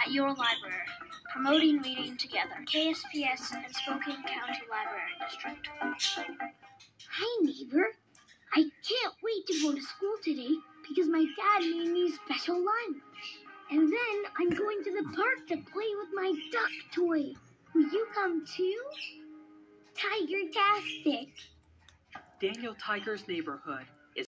at your library, promoting reading together. KSPS and Spokane County Library District. Hi, neighbor. I can't wait to go to school today because my dad made me special lunch. And then I'm going to the park to play with my duck toy. Will you come too? Tiger-tastic. Daniel Tiger's neighborhood.